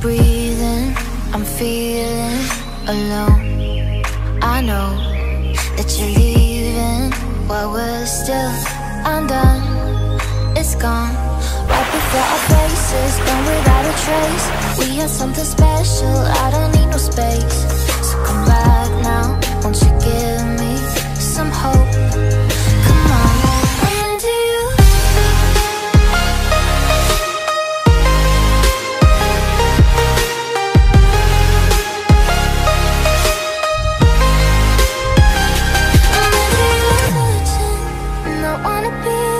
breathing, I'm feeling alone. I know that you're leaving while we're still undone. It's gone right before our faces, gone without a trace. We had something special, I don't need no space. be